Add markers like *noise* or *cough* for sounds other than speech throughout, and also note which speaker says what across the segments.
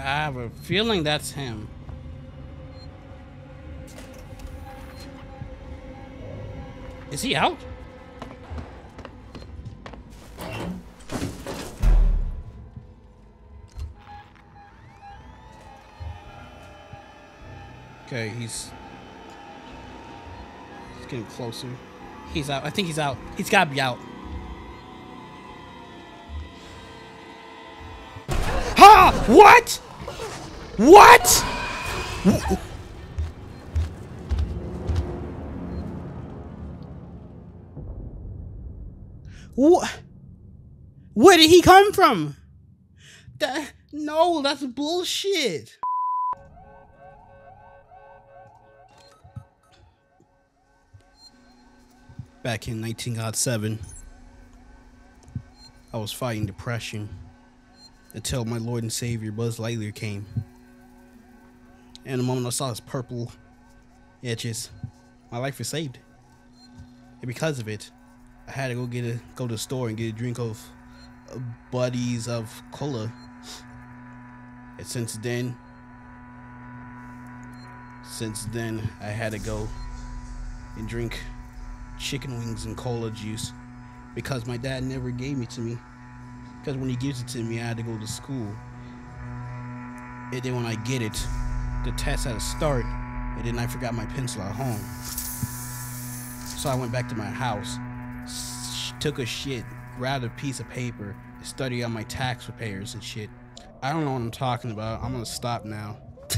Speaker 1: I have a feeling that's him. Is he out? Okay, he's he's getting closer. He's out. I think he's out. He's got to be out. Ha! What? What? What? Where did he come from? That no, that's bullshit. Back in 1907, I was fighting depression until my Lord and Savior Buzz Lightyear came. And the moment I saw his purple edges, my life was saved. And because of it, I had to go get a go to the store and get a drink of uh, buddies of cola. And since then, since then, I had to go and drink chicken wings and cola juice because my dad never gave me to me. Because when he gives it to me, I had to go to school. And then when I get it, the test had to start, and then I forgot my pencil at home. So I went back to my house, took a shit, grabbed a piece of paper, and studied on my tax repairs and shit. I don't know what I'm talking about. I'm gonna stop now. *laughs*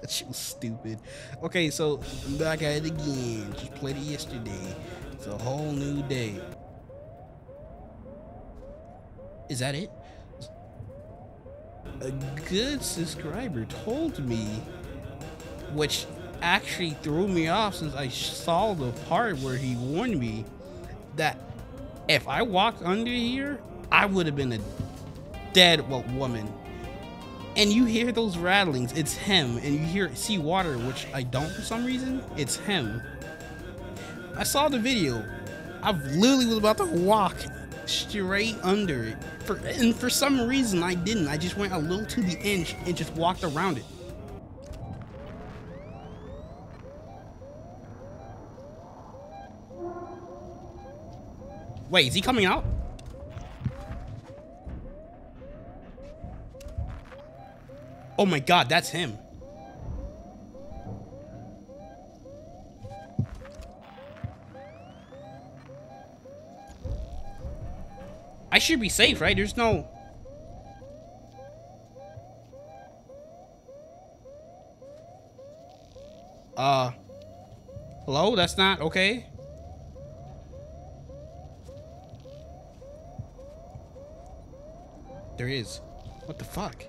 Speaker 1: that shit was stupid. Okay, so I'm back at it again. Just played it yesterday. It's a whole new day. Is that it? A good subscriber told me, which actually threw me off since I saw the part where he warned me that if I walked under here, I would have been a dead woman. And you hear those rattlings, it's him. And you hear see water, which I don't for some reason, it's him. I saw the video. I literally was about to walk straight under it. For and for some reason I didn't. I just went a little to the inch and just walked around it. Wait, is he coming out? Oh my god, that's him. I should be safe, right? There's no... Uh... Hello? That's not okay? There is. What the fuck?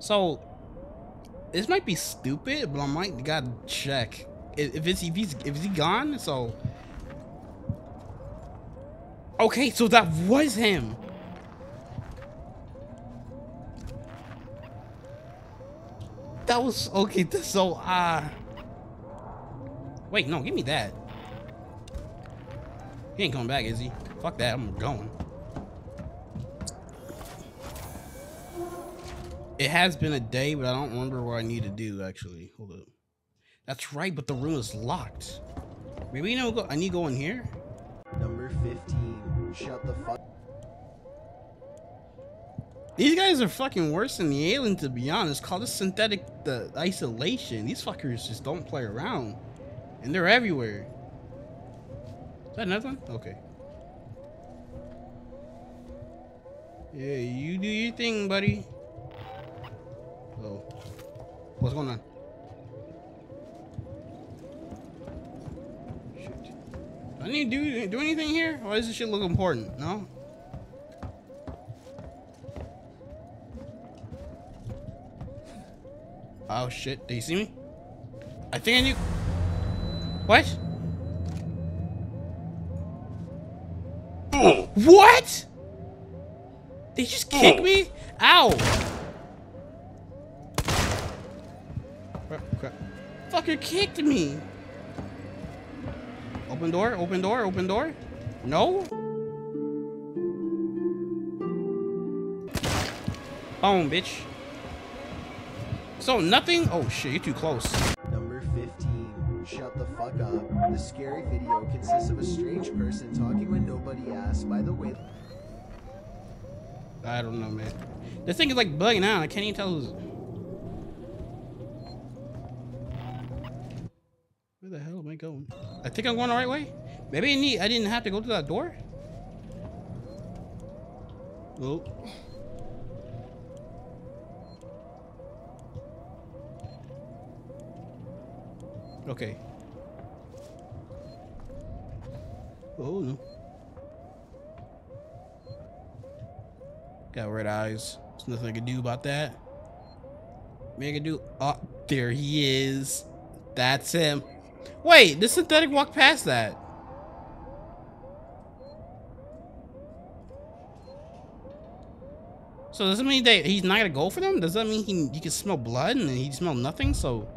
Speaker 1: So, this might be stupid, but I might gotta check. If it's if he's if he's gone, so Okay, so that was him. That was okay. So, uh, wait, no, give me that. He ain't coming back, is he? Fuck that, I'm going. It has been a day, but I don't remember what I need to do. Actually, hold up. That's right, but the room is locked. Maybe you know. I need to go in here.
Speaker 2: Number 15. Shut the fuck.
Speaker 1: These guys are fucking worse than the alien, to be honest. Call this synthetic the isolation. These fuckers just don't play around, and they're everywhere. Is that another one? Okay. Yeah, you do your thing, buddy. Oh, what's going on? Shit. Do I need to do do anything here? Why does this shit look important? No. Oh shit, do you see me? I think I knew. What? What? They just kicked me? Ow! Crap, crap. Fucker kicked me! Open door, open door, open door. No? Boom, bitch. So nothing? Oh shit, you're too close.
Speaker 2: Number 15. Shut the fuck up. The scary video consists of a strange person talking when nobody asks. By the way,
Speaker 1: I don't know, man. This thing is like bugging out. I can't even tell who's. Where the hell am I going? I think I'm going the right way. Maybe I need. I didn't have to go to that door. Oh. Okay. Oh no. Got red eyes. There's nothing I can do about that. Man, I can do. Oh, there he is. That's him. Wait, the synthetic walked past that. So does that mean that he's not gonna go for them? Does that mean he, he can smell blood and he smell nothing? So.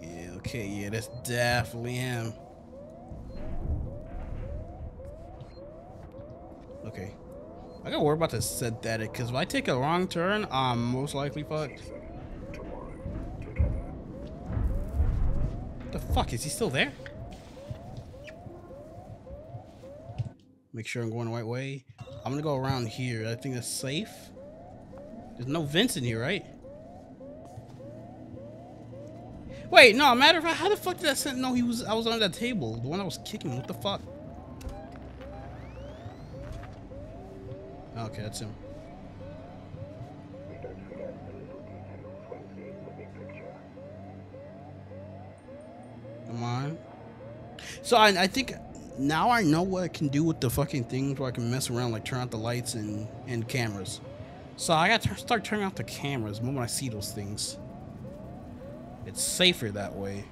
Speaker 1: Yeah, okay, yeah, that's definitely him. Okay. I gotta worry about the synthetic, because if I take a wrong turn, I'm most likely fucked. The fuck, is he still there? Make sure I'm going the right way. I'm gonna go around here. I think that's safe. There's no vents in here, right? Wait, no, matter of fact, how the fuck did I sent No, he was I was under that table? The one I was kicking, what the fuck? Okay, that's him. So I, I think now I know what I can do with the fucking things where I can mess around, like turn out the lights and, and cameras. So I gotta start turning off the cameras the moment I see those things. It's safer that way.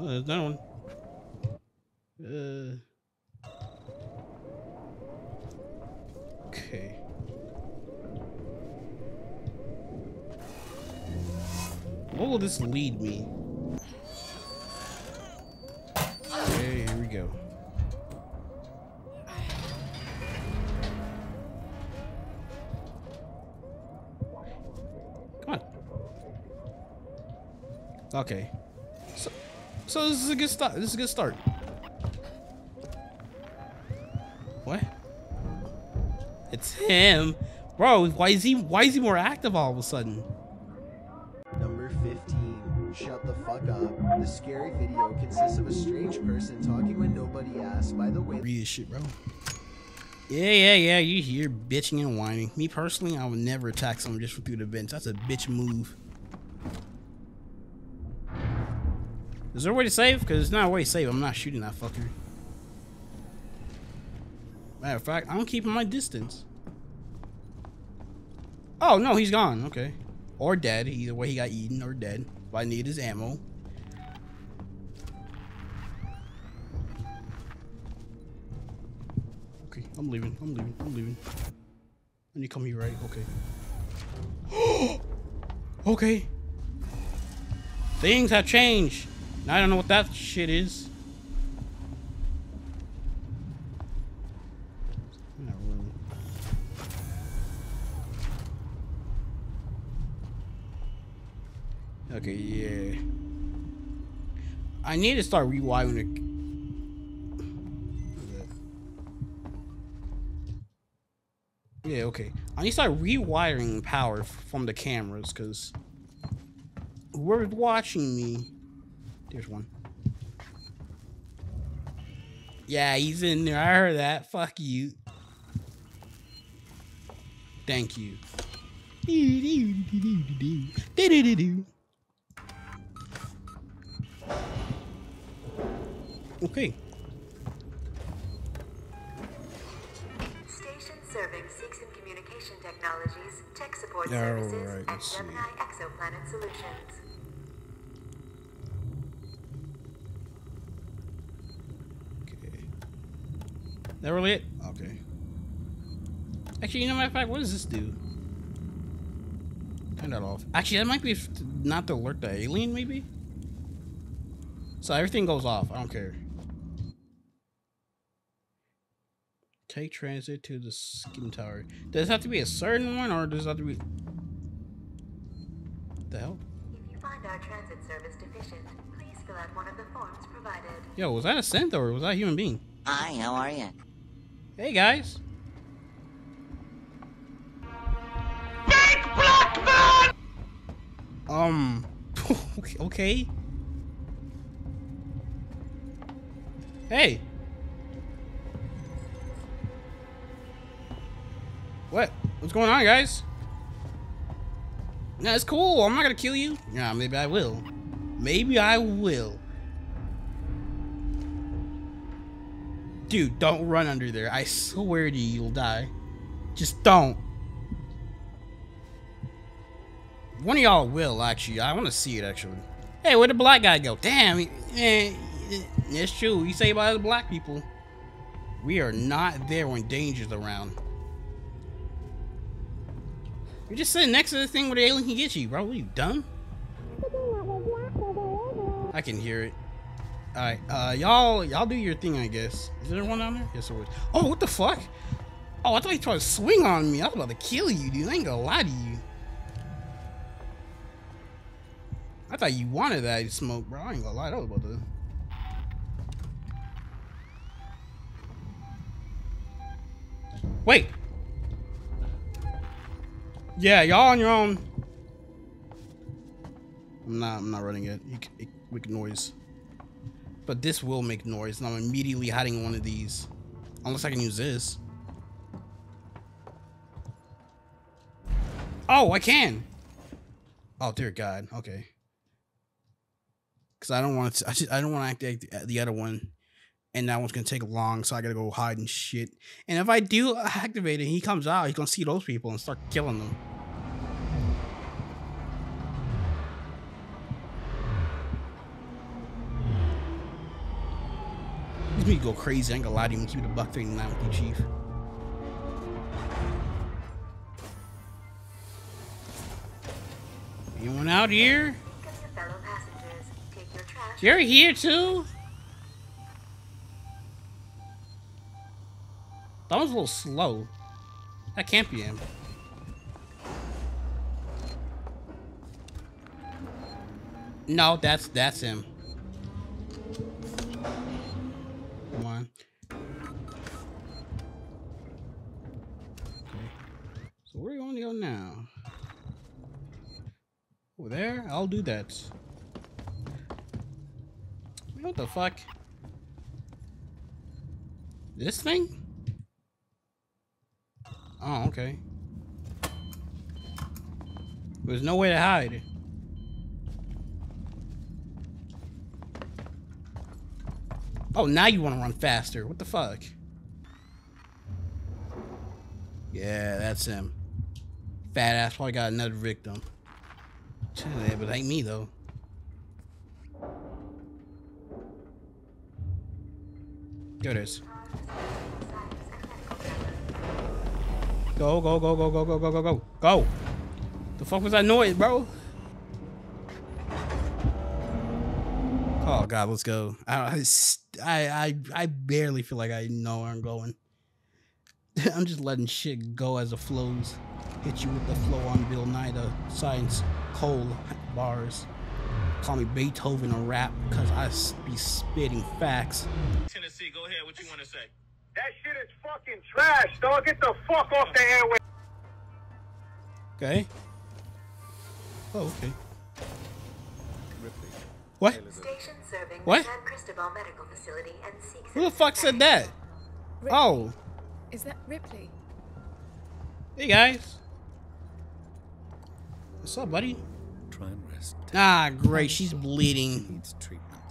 Speaker 1: Oh, there's one. Uh. Okay. What will this lead me? Okay, here we go. Come on. Okay. So, so this is a good start. This is a good start. What? It's him, bro. Why is he? Why is he more active all of a sudden?
Speaker 2: Up. Scary video consists of a strange person talking when nobody asks. By the way,
Speaker 1: this shit, bro. Yeah, yeah, yeah. You hear bitching and whining. Me personally, I would never attack someone just for through the vents. That's a bitch move. Is there a way to save? Because there's not a way to save. I'm not shooting that fucker. Matter of fact, I'm keeping my distance. Oh, no, he's gone. Okay. Or dead. Either way, he got eaten or dead. What I need his ammo. I'm leaving. I'm leaving. I'm leaving. And you come here, right? Okay. *gasps* okay. Things have changed. Now I don't know what that shit is. Okay, yeah. I need to start rewiring I need to start rewiring power from the cameras because whoever's watching me. There's one. Yeah, he's in there. I heard that. Fuck you. Thank you. Okay.
Speaker 3: Support
Speaker 1: All
Speaker 3: Services,
Speaker 1: right,
Speaker 3: and
Speaker 1: let's see.
Speaker 3: Exoplanet Solutions.
Speaker 1: Okay. That really it? Okay. Actually, you know, matter of fact, what does this do? Turn that off. Actually, that might be not to alert the alien, maybe? So everything goes off. I don't care. Take transit to the skin tower. Does it have to be a certain one, or does it have to be... The hell?
Speaker 3: If you find our transit service deficient, please fill out one of the forms provided.
Speaker 1: Yo, was that a synth or was that a human being?
Speaker 4: Hi, how are you?
Speaker 1: Hey guys. Um. *laughs* okay. Hey. What? What's going on, guys? Nah, it's cool. I'm not gonna kill you. Yeah, maybe I will. Maybe I will. Dude, don't run under there. I swear to you, you'll die. Just don't. One of y'all will, actually. I want to see it, actually. Hey, where'd the black guy go? Damn, eh, eh, it's true. You say about the black people. We are not there when danger's around. You're just sitting next to the thing where the alien can get you, bro. What are you, dumb? I can hear it. Alright, uh, y'all, y'all do your thing, I guess. Is there one down there? Yes, there was. Oh, what the fuck? Oh, I thought he tried to swing on me. I was about to kill you, dude. I ain't gonna lie to you. I thought you wanted that smoke, bro. I ain't gonna lie. That was about to. Wait. Yeah, y'all on your own. I'm not. I'm not running it. You can, it make noise. But this will make noise, and I'm immediately hiding one of these. Unless I can use this. Oh, I can. Oh dear God. Okay. Because I don't want to. I, just, I don't want to activate the, the other one, and that one's gonna take long. So I gotta go hide and shit. And if I do activate it, he comes out. He's gonna see those people and start killing them. Me go crazy. I ain't gonna lie to you and keep a buck 39 with you, Chief. Anyone out here? You're here too? That was a little slow. That can't be him. No, that's that's him. On. Okay. So where are you going to go now? Over there? I'll do that. What the fuck? This thing? Oh, okay. There's no way to hide. Oh, now you want to run faster. What the fuck? Yeah, that's him. Fat ass probably got another victim. Yeah, but it ain't me though. Go this. Go, go, go, go, go, go, go, go, go, go. The fuck was that noise, bro? Oh god, let's go. I, I, I, I barely feel like I know where I'm going. *laughs* I'm just letting shit go as it flows. Hit you with the flow on Bill Nye, the science cold bars. Call me Beethoven or rap, cause I be spitting facts.
Speaker 5: Tennessee, go ahead. What you want to say?
Speaker 6: That shit is fucking trash, dog. Get the fuck off the airway.
Speaker 1: Okay. Oh, okay. What?
Speaker 3: Station serving
Speaker 1: What?
Speaker 3: the San Cristobal Medical Facility and seeks
Speaker 1: Who the fuck said that? Oh,
Speaker 7: Is that Ripley?
Speaker 1: hey guys. What's up, buddy?
Speaker 8: Try and rest.
Speaker 1: Ah, great. She's bleeding.
Speaker 8: Needs treatment.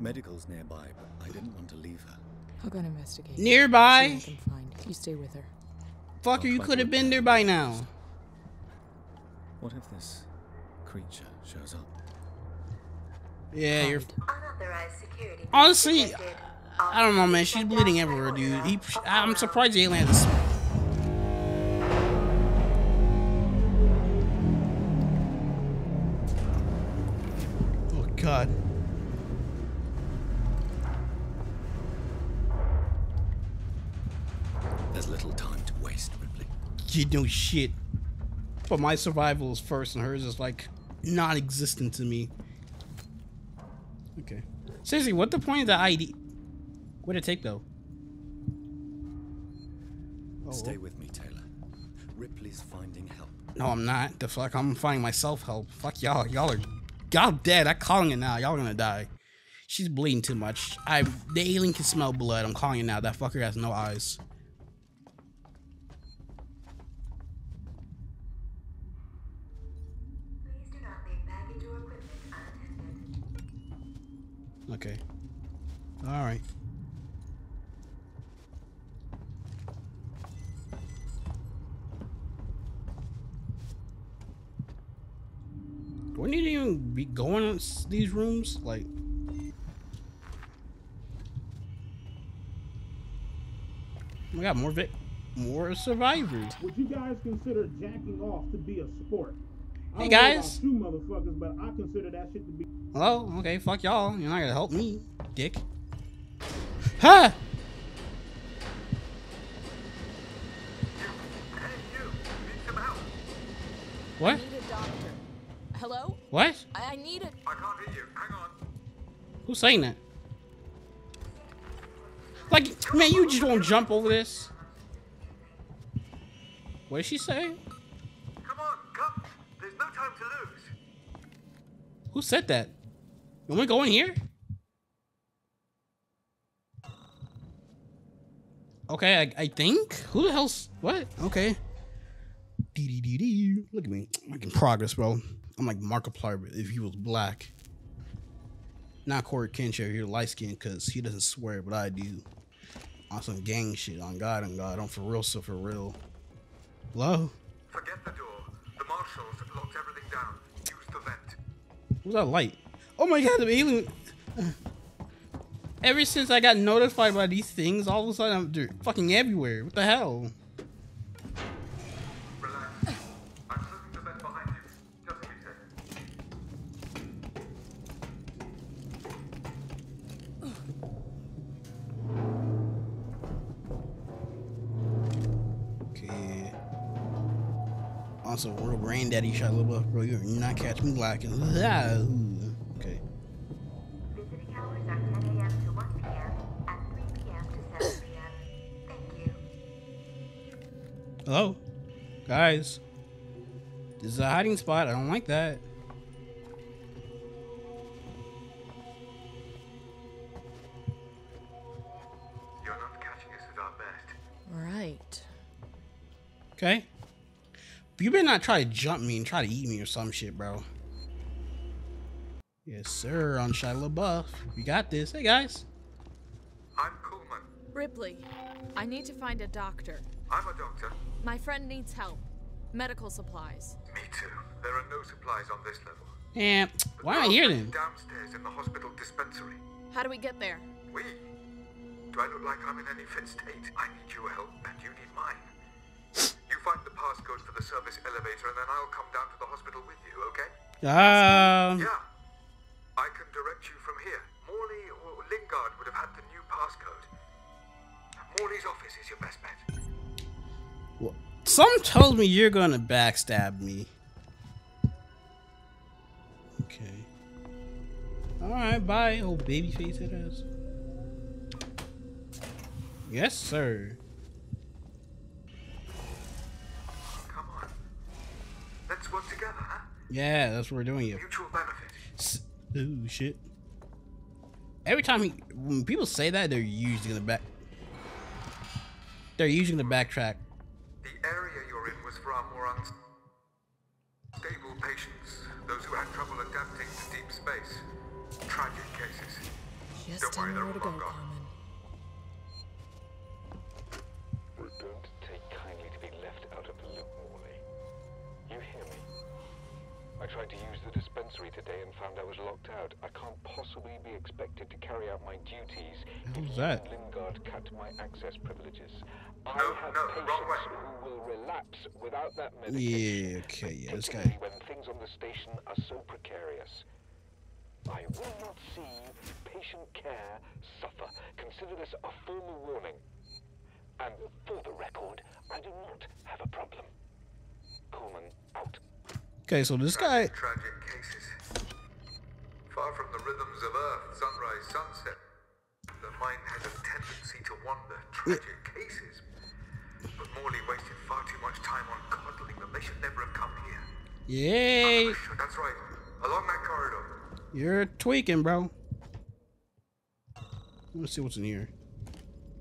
Speaker 8: Medical's nearby, but I didn't want to leave her.
Speaker 7: I'll go and investigate.
Speaker 1: Nearby?
Speaker 7: See what find. You stay with her.
Speaker 1: Fucker, you could have been there by now.
Speaker 8: What if this creature shows up?
Speaker 1: Yeah, you're. Honestly, I don't know, man. She's bleeding everywhere, dude. He, I'm surprised the alien. Oh God.
Speaker 8: There's little time to waste, Ripley.
Speaker 1: You know shit. But my survival is first, and hers is like non-existent to me. Okay. Seriously, what the point of the ID? What'd it take though? Oh,
Speaker 8: Stay with me, Taylor. Ripley's finding help.
Speaker 1: No, I'm not. The fuck, I'm finding myself help. Fuck y'all. Y'all are, y'all dead. I'm calling it now. Y'all gonna die. She's bleeding too much. I, the alien can smell blood. I'm calling it now. That fucker has no eyes. Okay. All right. Do I need to even be going in these rooms? Like, we got more vic, more survivors.
Speaker 4: Would you guys consider jacking off to be a sport? I
Speaker 1: Hey, guys.
Speaker 4: about motherfuckers, but I consider that shit to be.
Speaker 1: Hello? Okay, fuck y'all. You're not gonna help me, dick. Ha! What?
Speaker 7: I need a doctor. Hello?
Speaker 1: What?
Speaker 7: I, I need a.
Speaker 5: I can't hear you. Hang on.
Speaker 1: Who's saying that? Like, man, you just won't jump over this. What did she say? Who said that? You want me to go in here? Okay, I, I think. Who the hell's what? Okay. Dee dee dee dee. Look at me. I'm making progress, bro. I'm like Markiplier but if he was black. Not CoryxKenshin here, light skinned, because he doesn't swear, but I do. On some gang shit, on God and God, on for real, so for real. Hello?
Speaker 5: Forget the door. The marshals have locked everything down.
Speaker 1: What's that light? Oh my god, the alien. Ever since I got notified by these things, all of a sudden I'm they're fucking everywhere. What the hell? Also, real granddaddy shot a little bit, bro. You're not catch me lacking. Okay.
Speaker 3: Visiting hours are 10 a.m. to 1 p.m. and 3 p.m. to 7 p.m. Thank you.
Speaker 1: Hello, guys. This is a hiding spot. I don't like that.
Speaker 5: You're not catching us at our best.
Speaker 7: Right.
Speaker 1: Okay. But you better not try to jump me and try to eat me or some shit, bro. Yes, sir. On Shia LaBeouf. We got this. Hey, guys.
Speaker 5: I'm Kuhlman.
Speaker 7: Ripley, I need to find a doctor.
Speaker 5: I'm a doctor.
Speaker 7: My friend needs help. Medical supplies.
Speaker 5: Me too. There are no supplies on this level. Yeah,
Speaker 1: why am I
Speaker 5: there
Speaker 1: here then?
Speaker 5: Downstairs in the hospital dispensary.
Speaker 7: How do we get there?
Speaker 5: We? Do I look like I'm in any fit state? I need your help and you need mine. Passcodes for the service elevator and then I'll come down to the hospital with you, okay?
Speaker 1: Um,
Speaker 5: Yeah. I can direct you from here. Morley or Lingard would have had the new passcode. Morley's office is your best bet.
Speaker 1: well, some told me you're gonna backstab me. Okay. All right, bye, old baby face it is. Yes, sir. Yeah, that's what we're doing here.
Speaker 5: Mutual benefit.
Speaker 1: S- Ooh, shit. Every time he, when people say that, they're usually gonna back. They're using the backtrack.
Speaker 5: The area you're in was for our more unstable patients, those who had trouble adapting to deep space. Tragic cases.
Speaker 7: Just
Speaker 5: Don't
Speaker 7: tell
Speaker 5: worry,
Speaker 7: me
Speaker 5: they're
Speaker 7: where to
Speaker 5: all
Speaker 7: go,
Speaker 5: gone.
Speaker 9: Was locked out. I can't possibly be expected to carry out my duties
Speaker 1: Who's
Speaker 9: you
Speaker 1: that?
Speaker 9: Lingard cut my access privileges. I have
Speaker 5: no,
Speaker 9: patients
Speaker 5: wrong
Speaker 9: who will relapse without that medication.
Speaker 1: Yeah, okay, yeah, this
Speaker 9: particularly
Speaker 1: guy.
Speaker 9: when things on the station are so precarious. I will not see patient care suffer. Consider this a formal warning. And for the record, I do not have a problem. Kuhlman, out.
Speaker 1: Okay, so this guy.
Speaker 5: Tragic cases. Far from the rhythms of earth, sunrise, sunset. The mind has a tendency to wander. Tragic cases. But Morley wasted far too much time on coddling them. They should never have come here.
Speaker 1: Yay!
Speaker 5: That's right. Along that corridor.
Speaker 1: You're tweaking, bro. Let's see what's in here.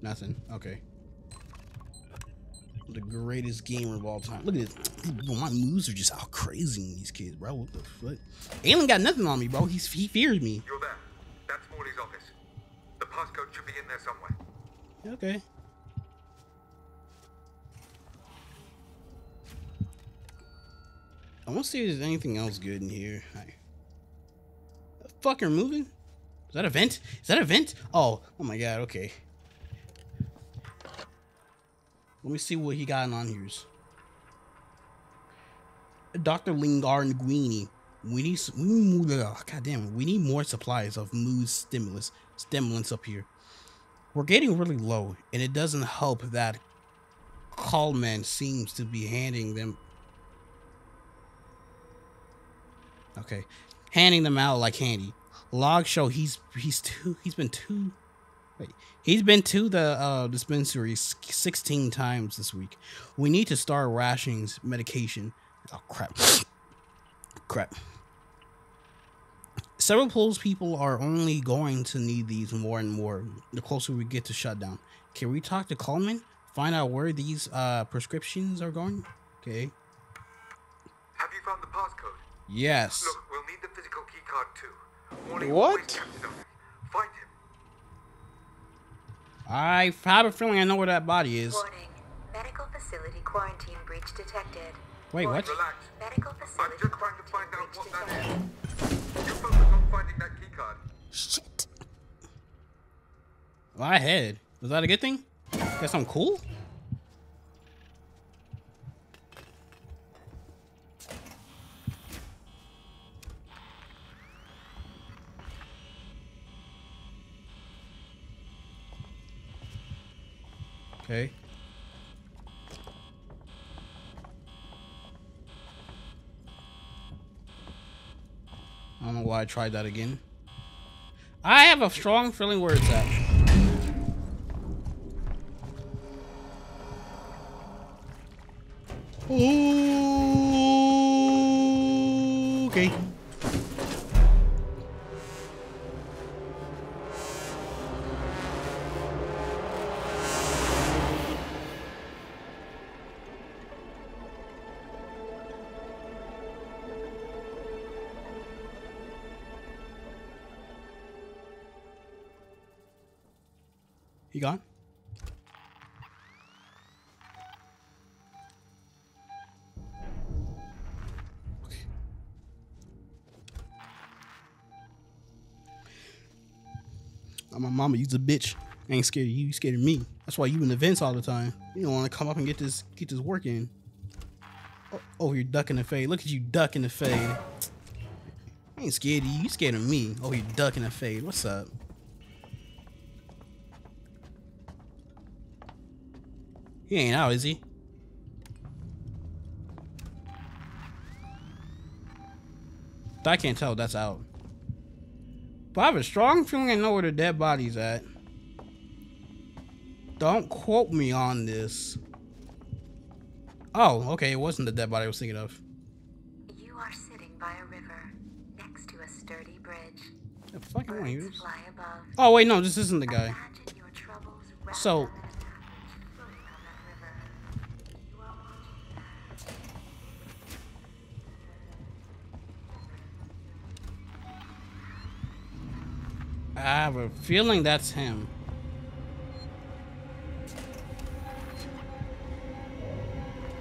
Speaker 1: Nothing. Okay. The greatest gamer of all time. Look at this. Bro, my moves are just all crazy in these kids, bro. What the fuck? Alien got nothing on me, bro. He's, he fears me.
Speaker 5: You're there. That's Morley's office. The passcode should be in there somewhere.
Speaker 1: Okay. I want to see if there's anything else good in here. Hi. Fucker moving? Is that a vent? Is that a vent? Oh, oh my god, okay. Let me see what he got on here's. Dr. Lingar Nguini. We need, we need more, uh, God damn we need more supplies of mood stimulus, stimulants up here. We're getting really low, and it doesn't help that Kuhlman seems to be handing them. Okay, handing them out like candy. Log show he's he's too he's been too. Wait, he's been to the uh, dispensary 16 times this week. We need to start rationing medication. Oh crap! *coughs* crap. Several polls people are only going to need these more and more the closer we get to shutdown. Can we talk to Kuhlman? Find out where these uh, prescriptions are going? Okay.
Speaker 5: Have you found the passcode?
Speaker 1: Yes.
Speaker 5: Look, we'll need the physical key card too. Morley
Speaker 1: What?
Speaker 5: always kept it on him. Find him.
Speaker 1: I have a feeling I know where that body is.
Speaker 3: Warning. Medical facility quarantine breach detected.
Speaker 1: Wait, what?
Speaker 5: Relax.
Speaker 3: Medical
Speaker 5: I'm just trying to find out what that
Speaker 3: detected.
Speaker 5: is. You focus on finding that key card.
Speaker 1: Shit. My head. Was that a good thing? Got something cool? Okay. I don't know why I tried that again. I have a strong feeling where it's at. Okay. He gone? My mama, you's a bitch. I ain't scared of you. You scared of me. That's why you in events all the time. You don't want to come up and get this get this work in. Oh, oh, you're ducking the fade. Look at you ducking the fade. I ain't scared of you. You scared of me. Oh, you're ducking the fade. What's up? He ain't out, is he? I can't tell. That's out. But I have a strong feeling I know where the dead body's at. Don't quote me on this. Oh, okay. It wasn't the dead body I was thinking of.
Speaker 3: You are sitting by a river next to a sturdy bridge.
Speaker 1: The fuck am I
Speaker 3: fly above.
Speaker 1: Oh wait, no, this isn't the guy. So- I have a feeling that's him.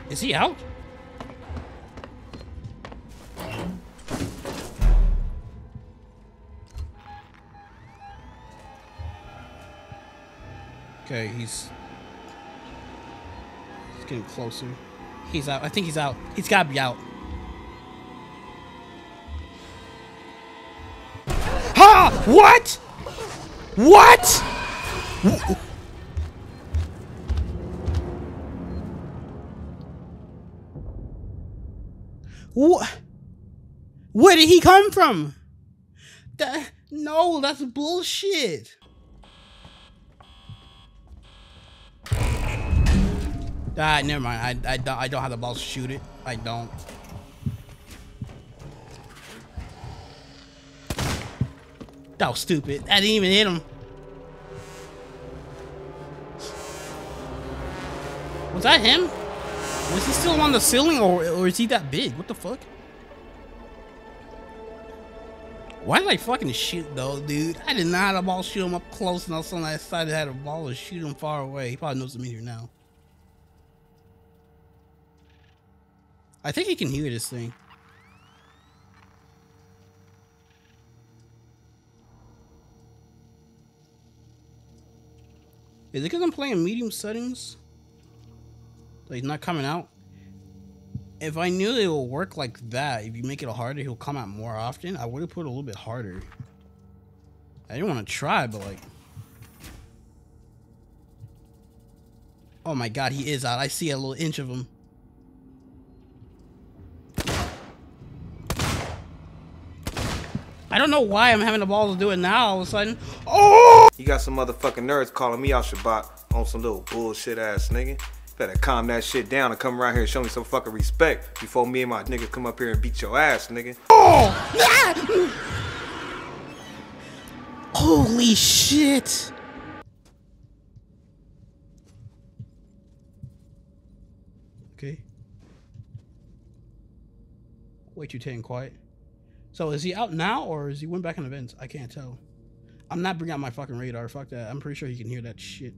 Speaker 1: Is he out? Okay, he's he's getting closer. He's out. I think he's out. He's got to be out. Ha! What? What? What? Where did he come from? That, no, that's bullshit. Ah, never mind. I, I, I don't have the balls to shoot it. I don't. That was stupid. I didn't even hit him. Was that him? Was he still on the ceiling or, or is he that big? What the fuck? Why did I fucking shoot though, dude? I did not have a ball shoot him up close and all of a sudden I decided I had a ball to shoot him far away. He probably knows I'm here now. I think he can hear this thing. Is it because I'm playing medium settings? Like not coming out? If I knew it would work like that, if you make it harder, he'll come out more often, I would have put a little bit harder. I didn't want to try, but like... Oh my god, he is out. I see a little inch of him. I don't know why I'm having the balls to do it now all of a sudden. Oh!
Speaker 10: You got some motherfucking nerds calling me out Shabbat on some little bullshit ass nigga. Better calm that shit down and come around here and show me some fucking respect before me and my niggas come up here and beat your ass, nigga.
Speaker 1: Oh! *laughs* Holy shit! Okay. Way too tan quiet. So is he out now or is he went back in events? I can't tell. I'm not bringing out my fucking radar. Fuck that. I'm pretty sure he can hear that shit.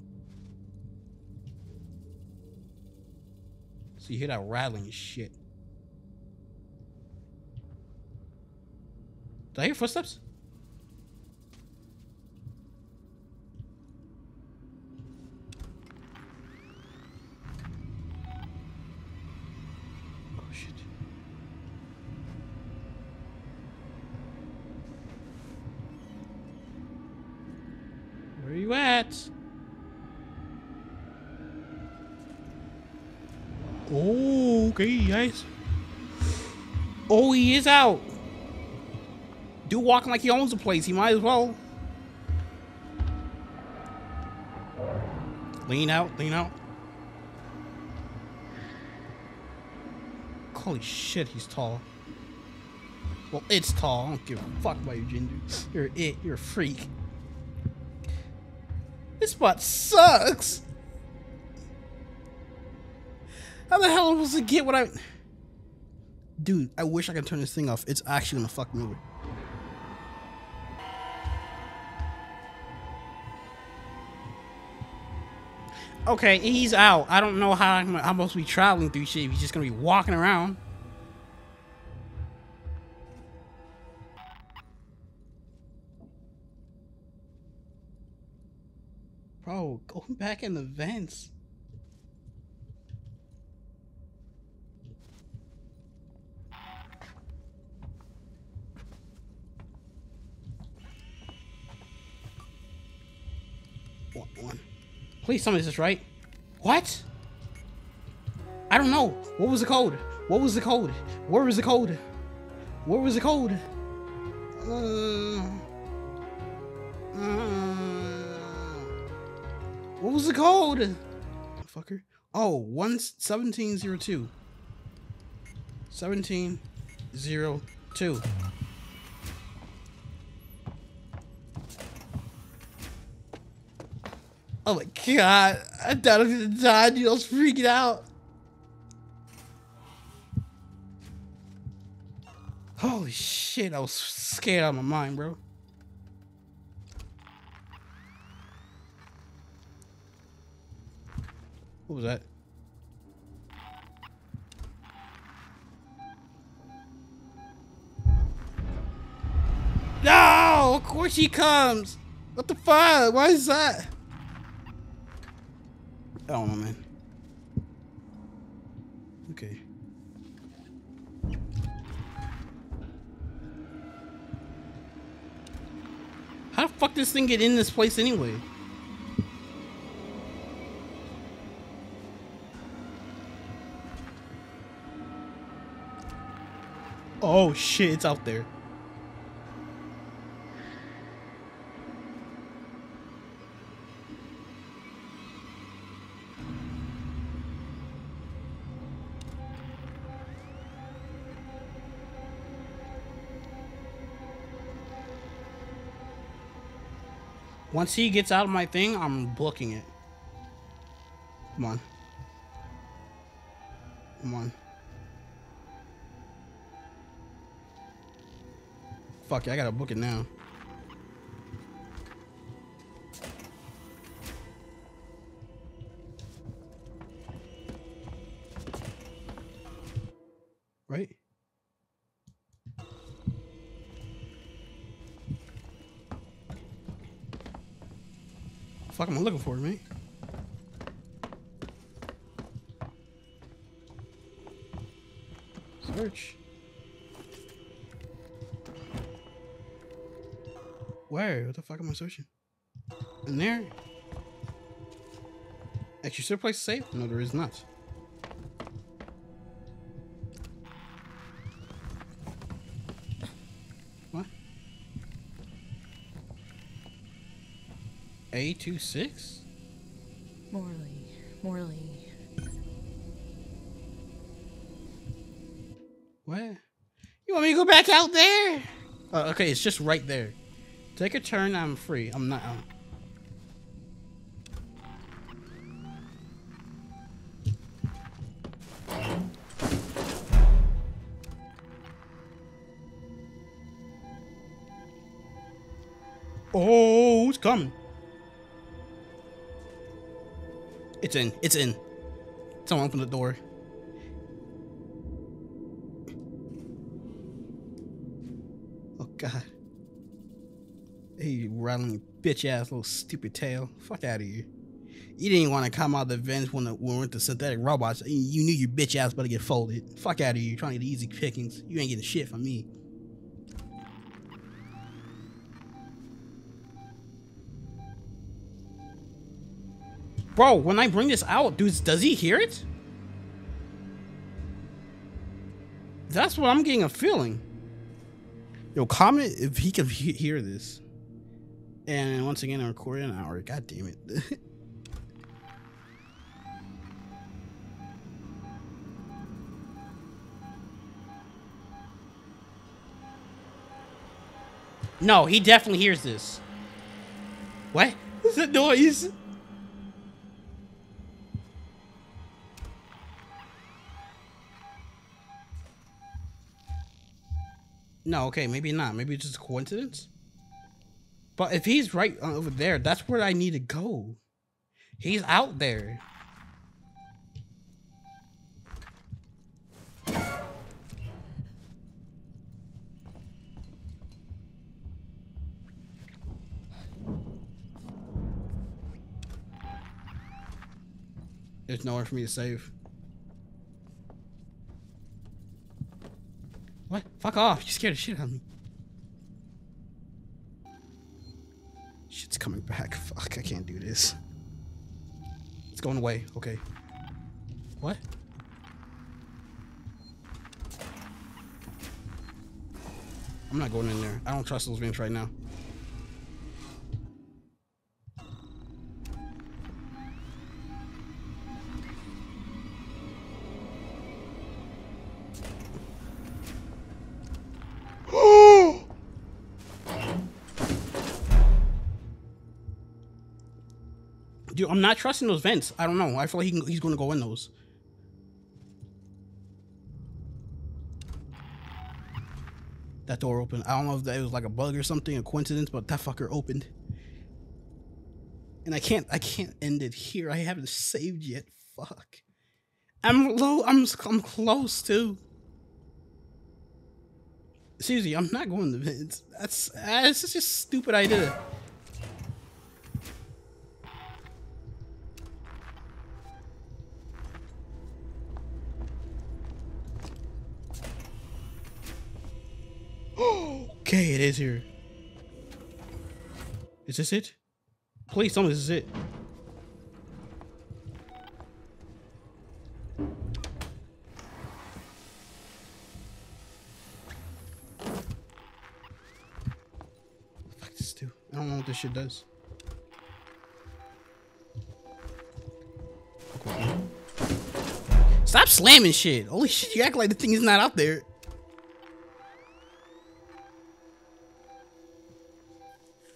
Speaker 1: So you hear that rattling shit. Did I hear footsteps? Oh shit. Where you at? Oh, okay, guys. Oh, he is out. Dude walking like he owns the place. He might as well. Lean out, lean out. Holy shit, he's tall. Well, it's tall. I don't give a fuck about your gender. You're it. You're a freak. This spot sucks. How the hell am I get what I... Dude, I wish I could turn this thing off. It's actually gonna fuck me. Okay, he's out. I don't know how I'm, I'm supposed to be traveling through shit. He's just gonna be walking around. Back in the vents. One. Please tell me this is right. What? I don't know. What was the code? What was the code? Where was the code? Where was the code? Uh, uh, what was the code? Fucker. Oh, one seventeen zero two. Seventeen zero two. Oh my god, I thought I was gonna die. I was freaking out. Holy shit, I was scared out of my mind, bro. What was that? No! Of course he comes! What the fuck? Why is that? I don't know, man. Okay. How the fuck this thing get in this place anyway? Oh shit, it's out there. Once he gets out of my thing, I'm booking it. Come on. Come on. Fuck it, I gotta book it now. Right? Fuck am I looking for, mate? Where? What the fuck am I searching? In there? Actually, a place to save? No, there is not. What? A26?
Speaker 7: Morley, Morley.
Speaker 1: What? You want me to go back out there? Uh, okay, it's just right there. Take a turn. I'm free. I'm not. Um, Oh, who's coming? It's in. It's in. Someone open the door. Oh God. Rattling bitch ass little stupid tail. Fuck out of here. You didn't want to come out of the vents when, the, when we went to synthetic robots. You you knew your bitch ass better get folded. Fuck out of here. You're trying to get easy pickings. You ain't getting shit from me. Bro, when I bring this out, dudes, does he hear it? That's what I'm getting a feeling. Yo, comment if he can he- hear this. And once again, I'm recording an hour. God damn it. *laughs* no, he definitely hears this. What? *laughs* What's that noise? No, okay, maybe not. Maybe it's just a coincidence. But if he's right over there, that's where I need to go. He's out there. There's nowhere for me to save. What? Fuck off. You scared the shit out of me. Shit's coming back. Fuck, I can't do this. It's going away. Okay. What? I'm not going in there. I don't trust those vents right now. I'm not trusting those vents. I don't know. I feel like he can, he's going to go in those. That door opened. I don't know if that was like a bug or something, a coincidence, but that fucker opened. And I can't, I can't end it here. I haven't saved yet. Fuck. I'm low. I'm, I'm close too. Seriously, I'm not going to vents. That's, that's just a stupid idea. *gasps* okay, it is here. Is this it? Please tell me this is it. Fuck this too. I don't know what this shit does. Stop slamming shit. Holy shit, you act like the thing is not out there.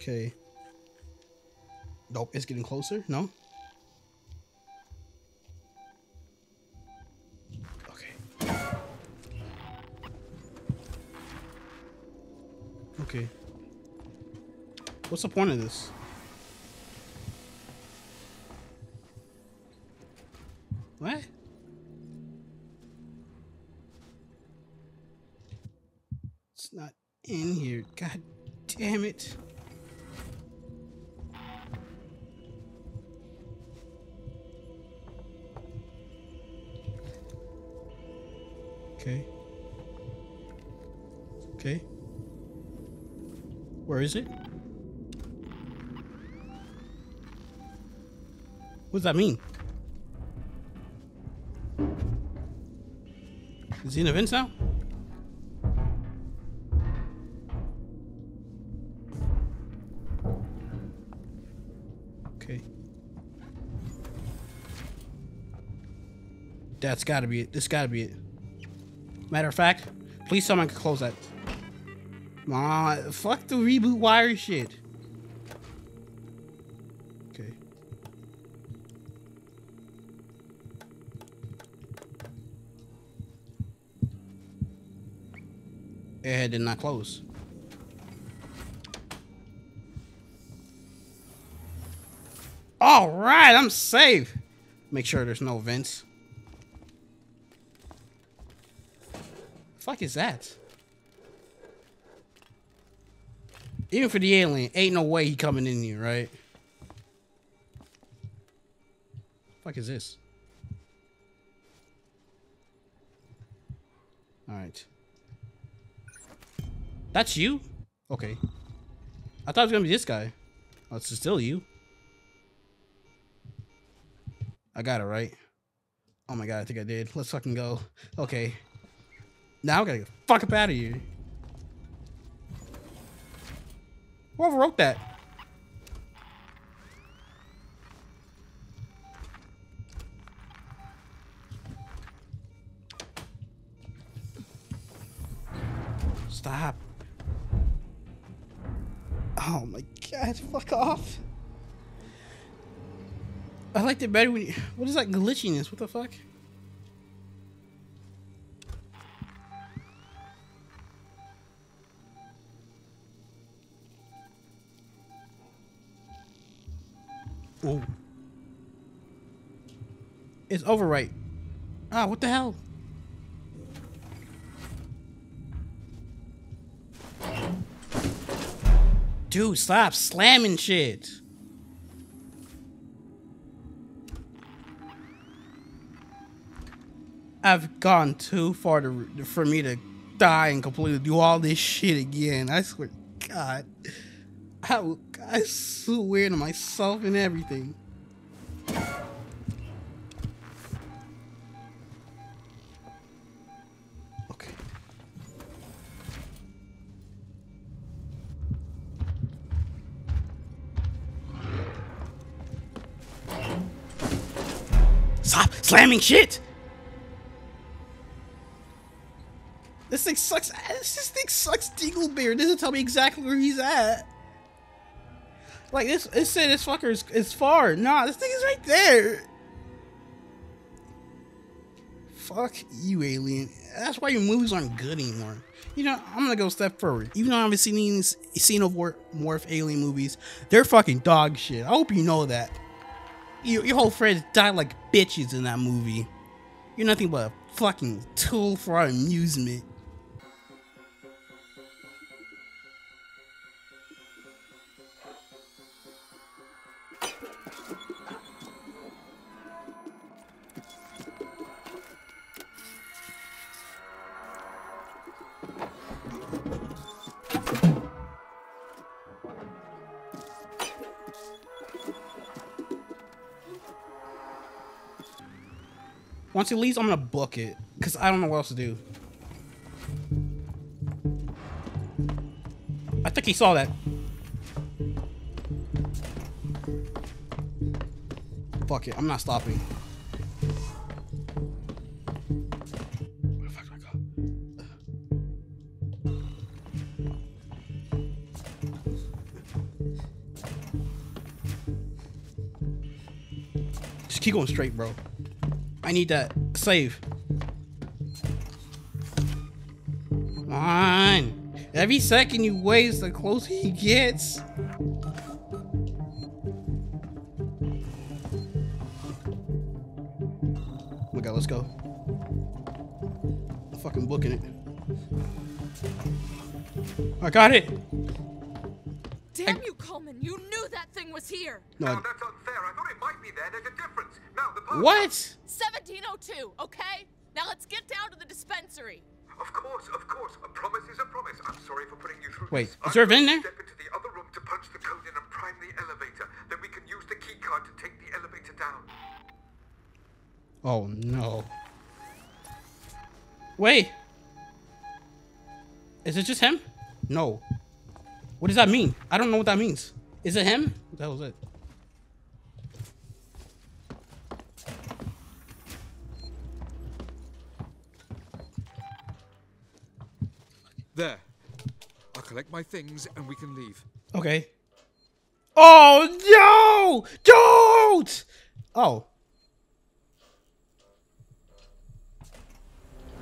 Speaker 1: Okay. Nope, it's getting closer. No? Okay. Okay. What's the point of this? What does that mean? Is he in events now? Okay. That's gotta be it. This gotta be it. Matter of fact, please someone close that. Nah, fuck the reboot wire shit. It did not close. All right, I'm safe. Make sure there's no vents. Fuck is that? Even for the alien, ain't no way he coming in here, right? Fuck is this? All right. That's you? Okay. I thought it was gonna be this guy. Oh, it's still you. I got it right. Oh my god, I think I did. Let's fucking go. Okay. Now I gotta get fuck up out of here. Whoever wrote that? Stop. Oh my god, fuck off. I liked it better when you, What is that glitchiness? What the fuck? Oh. It's overwrite. Ah, what the hell? Dude, stop slamming shit. I've gone too far to, for me to die and completely do all this shit again. I swear to God. I, I swear to myself and everything. Slamming shit! This thing sucks. This thing sucks. Dingleberry doesn't tell me exactly where he's at. Like this, it said this fucker is, is far. Nah, this thing is right there. Fuck you, alien. That's why your movies aren't good anymore. You know, I'm gonna go a step forward. Even though I haven't seen any xenomorph alien movies, they're fucking dog shit. I hope you know that. Your, your whole friends died like bitches in that movie. You're nothing but a fucking tool for our amusement. Once he leaves, I'm gonna book it because I don't know what else to do. I think he saw that. Fuck it, I'm not stopping. Just keep going straight, bro. I need that save. Come on. Every second you waste, the closer he gets. Oh my god, let's go. I'm fucking booking it. I got it.
Speaker 7: Damn you, Kuhlman! You knew that thing was here.
Speaker 1: No, I-
Speaker 5: That's unfair. I thought it might be there. There's a difference. Now, the post-
Speaker 1: what?
Speaker 7: 1702, okay? Now let's get down to the dispensary.
Speaker 5: Of course, of course. A promise is a promise. I'm sorry for putting you through
Speaker 1: Wait,
Speaker 5: this.
Speaker 1: is there a
Speaker 5: I'm going
Speaker 1: vent there?
Speaker 5: Step into the other room to punch the code in and prime the elevator. Then we can use the key card to take the elevator down.
Speaker 1: Oh no. Wait. Is it just him? No. What does that mean? I don't know what that means. Is it him? That was it.
Speaker 11: There. I'll collect my things and we can leave.
Speaker 1: Okay. Oh no! Don't! Oh.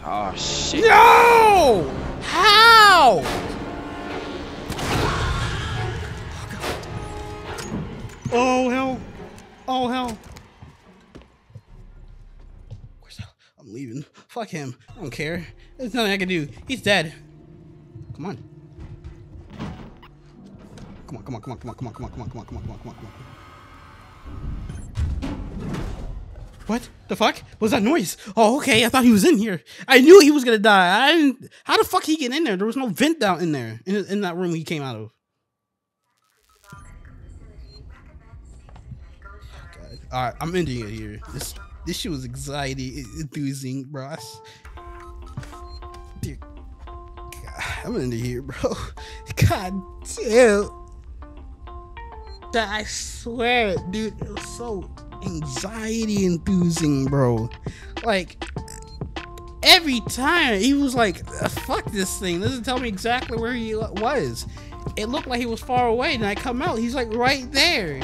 Speaker 12: Oh shit.
Speaker 1: No! How? Oh hell! Oh hell! Where's hell? I'm leaving. Fuck him. I don't care. There's nothing I can do. He's dead. Come on. Come on, come on, come on, come on, come on, come on, come on, come on, come on, come on, come on, come on. What the fuck was that noise? Oh, okay. I thought he was in here. I knew he was gonna die. I didn't. How the fuck he get in there? There was no vent down in there in, in that room he came out of. God. All right, I'm ending it here. This this shit was anxiety inducing, bro. I Dear I'm ending here, bro. *laughs* God damn. I swear, dude, it was so anxiety inducing, bro. Like every time he was like, "Uh, "Fuck this thing." Doesn't tell me exactly where he was. It looked like he was far away, and I come out, he's like right there.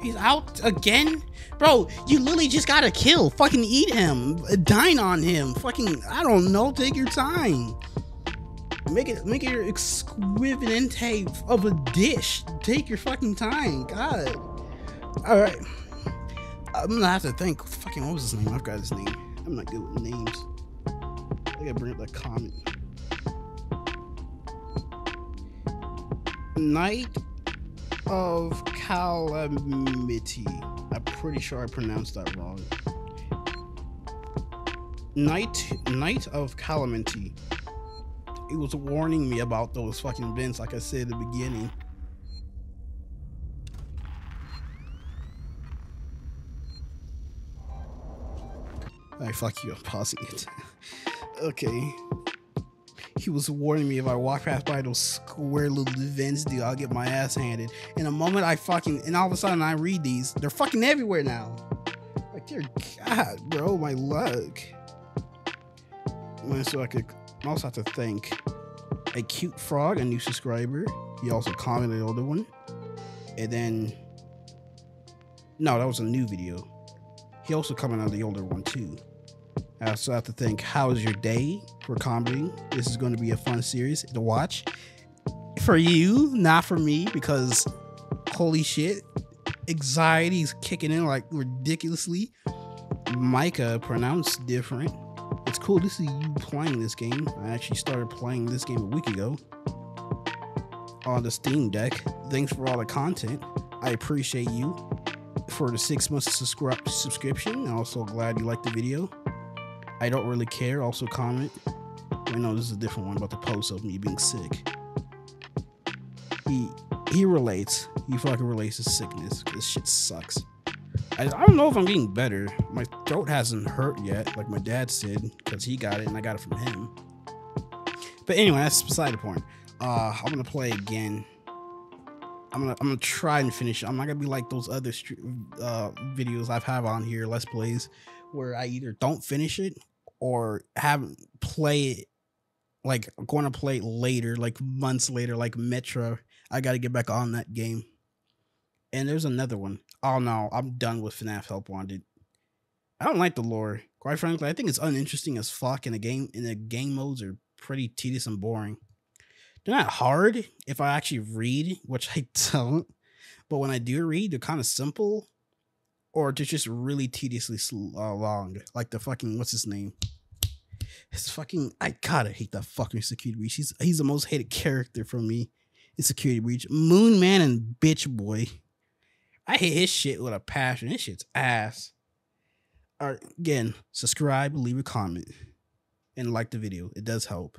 Speaker 1: He's out again? Bro, you literally just gotta kill. Fucking eat him. Dine on him. Fucking, I don't know. Take your time. Make it make it your exquisite of a dish. Take your fucking time. God. Alright. I'm gonna have to think fucking what was his name? I've got his name. I'm not good with names. I gotta bring up that comment. Night of Calamity. I'm pretty sure I pronounced that wrong. Night Night of Calamity. It was warning me about those fucking events, like I said at the beginning. Alright, fuck you, I'm pausing it. *laughs* okay. He was warning me if I walk past by those square little events, dude, I'll get my ass handed. In a moment, I fucking, and all of a sudden I read these, they're fucking everywhere now. Like, dear God, bro, my luck. And so I could I also have to thank a cute frog, a new subscriber. He also commented on the one. And then, no, that was a new video. He also commented on the older one too. I also have to thank How's Your Day for commenting. This is going to be a fun series to watch. For you, not for me, because holy shit, anxiety's kicking in like ridiculously. Micah pronounced different. It's cool to see you playing this game. I actually started playing this game a week ago on the Steam Deck. Thanks for all the content. I appreciate you for the six months subscri- subscription. I'm also glad you liked the video. I don't really care. Also comment. I know this is a different one about the post of me being sick. He he relates. you fucking relates to sickness. This shit sucks. I, I don't know if I'm getting better. My throat hasn't hurt yet, like my dad said, because he got it and I got it from him. But anyway, that's beside the point. Uh, I'm gonna play again. I'm gonna I'm gonna try and finish. I'm not gonna be like those other uh, videos I've have on here, let's plays, where I either don't finish it or haven't play it like going to play later, like months later, like Metro. I got to get back on that game. And there's another one. Oh no, I'm done with FNAF Help Wanted. I don't like the lore. Quite frankly, I think it's uninteresting as fuck, and the game and the game modes are pretty tedious and boring. They're not hard if I actually read, which *laughs* I don't. But when I do read, they're kind of simple, or they're just really tediously sl- uh, long. Like the fucking what's his name? His fucking I gotta hate that fucking security breach. He's he's the most hated character for me in security breach. Moon Man and Bitch Boy. I hate his shit with a passion. His shit's ass. All right, again, subscribe, leave a comment, and like the video. It does help.